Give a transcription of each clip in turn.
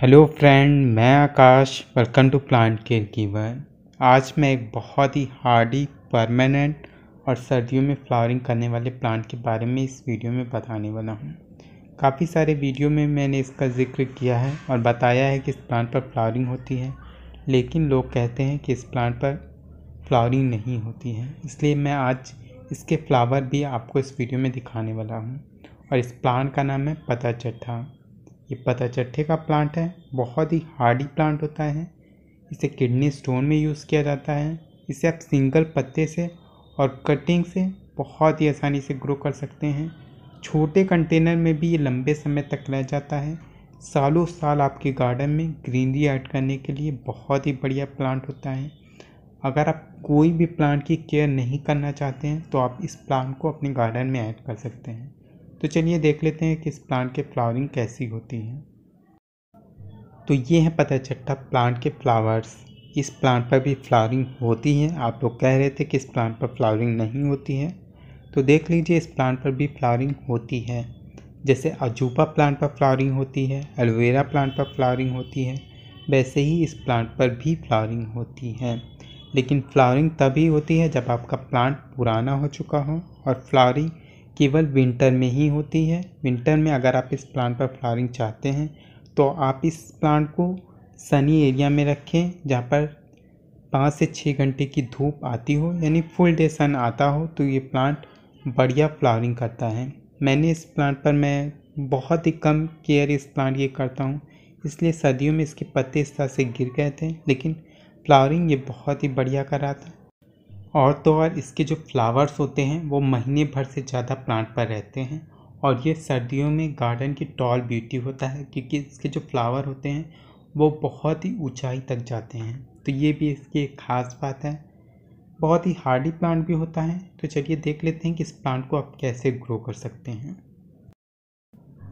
Hello friend मैं Akash welcome to plant care keyword आज मैं एक बहुत ही हार्डी परमानेंट और सर्दियों में फ्लावरिंग करने वाले प्लांट के बारे में इस वीडियो में बताने वाला हूँ। काफ़ी सारे वीडियो में मैंने इसका ज़िक्र किया है और बताया है कि इस प्लांट पर फ्लावरिंग होती है, लेकिन लोग कहते हैं कि इस प्लांट पर फ्लावरिंग नहीं होती है। इसलिए मैं आज इसके फ्लावर भी आपको इस वीडियो में दिखाने वाला हूँ और इस प्लांट का नाम है पता चट्ठा ये पता चट्ठे का प्लांट है, बहुत ही हार्डी प्लांट होता है। इसे किडनी स्टोन में यूज़ किया जाता है। इसे आप सिंगल पत्ते से और कटिंग से बहुत ही आसानी से ग्रो कर सकते हैं। छोटे कंटेनर में भी ये लंबे समय तक रह जाता है। सालों साल आपके गार्डन में ग्रीनरी ऐड करने के लिए बहुत ही बढ़िया प्लांट होता है। अगर आप कोई भी प्लांट की केयर नहीं करना चाहते हैं तो आप इस प्लांट को अपने गार्डन में ऐड कर सकते हैं। तो चलिए देख लेते हैं कि इस प्लांट के फ्लावरिंग कैसी होती है। तो ये है पता चट्टा प्लांट के फ्लावर्स इस प्लांट पर भी फ्लावरिंग होती है। आप लोग कह रहे थे कि इस प्लांट पर फ्लावरिंग नहीं होती है। तो देख लीजिए इस प्लांट पर भी फ्लावरिंग होती है। जैसे अजूबा प्लांट पर फ्लावरिंग होती है एलोवेरा प्लांट पर फ्लावरिंग होती है, वैसे ही इस प्लांट पर भी फ्लावरिंग होती है। लेकिन फ्लावरिंग तभी होती है जब आपका प्लांट पुराना हो चुका हो और फ्लावरिंग केवल विंटर में ही होती है। विंटर में अगर आप इस प्लांट पर फ्लावरिंग चाहते हैं तो आप इस प्लांट को सनी एरिया में रखें, जहाँ पर पाँच से छः घंटे की धूप आती हो, यानी फुल डे सन आता हो तो ये प्लांट बढ़िया फ्लावरिंग करता है। मैंने इस प्लांट पर, मैं बहुत ही कम केयर इस प्लांट की करता हूँ। इसलिए सर्दियों में इसके पत्ते इस तरह से गिर गए थे, लेकिन फ्लावरिंग ये बहुत ही बढ़िया कर रहा था और तो और इसके जो फ्लावर्स होते हैं, वो महीने भर से ज़्यादा प्लांट पर रहते हैं और ये सर्दियों में गार्डन की टॉल ब्यूटी होता है क्योंकि इसके जो फ्लावर होते हैं, वो बहुत ही ऊंचाई तक जाते हैं। तो ये भी इसकी एक ख़ास बात है। बहुत ही हार्डी प्लांट भी होता है। तो चलिए देख लेते हैं कि इस प्लांट को आप कैसे ग्रो कर सकते हैं।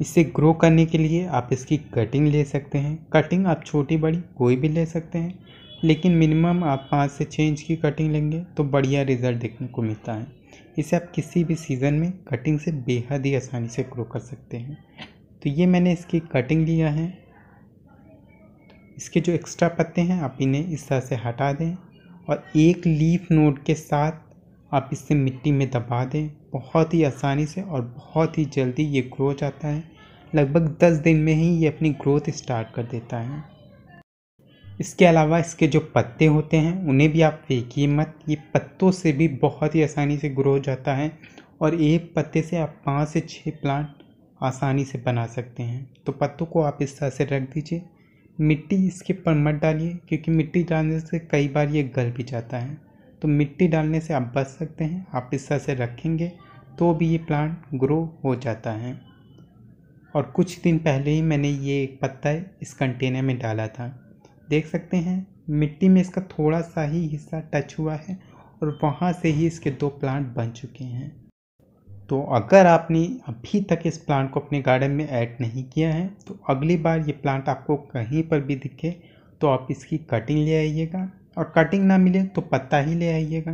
इसे ग्रो करने के लिए आप इसकी कटिंग ले सकते हैं। कटिंग आप छोटी बड़ी कोई भी ले सकते हैं। लेकिन मिनिमम आप पाँच से छः इंच की कटिंग लेंगे तो बढ़िया रिज़ल्ट देखने को मिलता है। इसे आप किसी भी सीज़न में कटिंग से बेहद ही आसानी से ग्रो कर सकते हैं। तो ये मैंने इसकी कटिंग लिया है। इसके जो एक्स्ट्रा पत्ते हैं, आप इन्हें इस तरह से हटा दें और एक लीफ नोट के साथ आप इसे मिट्टी में दबा दें। बहुत ही आसानी से और बहुत ही जल्दी ये ग्रो जाता है। लगभग दस दिन में ही ये अपनी ग्रोथ स्टार्ट कर देता है। इसके अलावा इसके जो पत्ते होते हैं, उन्हें भी आप फेंकिए मत। ये पत्तों से भी बहुत ही आसानी से ग्रो हो जाता है और एक पत्ते से आप पाँच से छः प्लांट आसानी से बना सकते हैं। तो पत्तों को आप इस तरह से रख दीजिए। मिट्टी इसके पर मत डालिए, क्योंकि मिट्टी डालने से कई बार ये गल भी जाता है। तो मिट्टी डालने से आप बच सकते हैं, आप इस तरह से रखेंगे तो भी ये प्लांट ग्रो हो जाता है। और कुछ दिन पहले ही मैंने ये एक पत्ता इस कंटेनर में डाला था। देख सकते हैं, मिट्टी में इसका थोड़ा सा ही हिस्सा टच हुआ है और वहाँ से ही इसके दो प्लांट बन चुके हैं। तो अगर आपने अभी तक इस प्लांट को अपने गार्डन में ऐड नहीं किया है तो अगली बार ये प्लांट आपको कहीं पर भी दिखे तो आप इसकी कटिंग ले आइएगा और कटिंग ना मिले तो पत्ता ही ले आइएगा,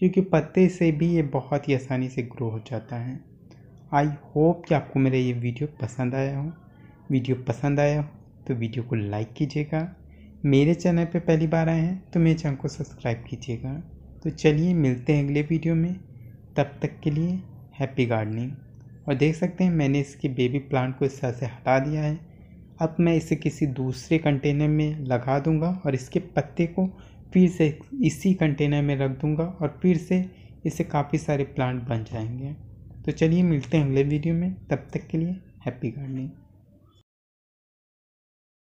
क्योंकि पत्ते से भी ये बहुत ही आसानी से ग्रो हो जाता है। आई होप कि आपको मेरा ये वीडियो पसंद आया हो। वीडियो पसंद आया हो तो वीडियो को लाइक कीजिएगा। मेरे चैनल पे पहली बार आए हैं तो मेरे चैनल को सब्सक्राइब कीजिएगा। तो चलिए मिलते हैं अगले वीडियो में। तब तक के लिए हैप्पी गार्डनिंग। और देख सकते हैं, मैंने इसके बेबी प्लांट को इस तरह से हटा दिया है। अब मैं इसे किसी दूसरे कंटेनर में लगा दूँगा और इसके पत्ते को फिर से इसी कंटेनर में रख दूँगा और फिर से इससे काफ़ी सारे प्लांट बन जाएँगे। तो चलिए मिलते हैं अगले वीडियो में। तब तक के लिए हैप्पी गार्डनिंग।